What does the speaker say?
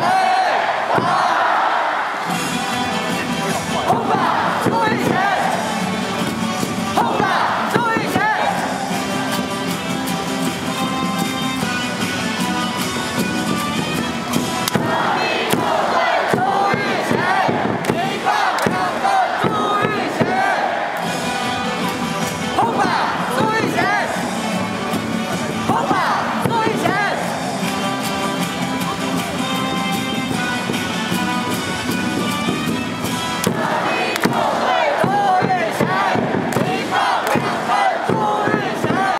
Hey!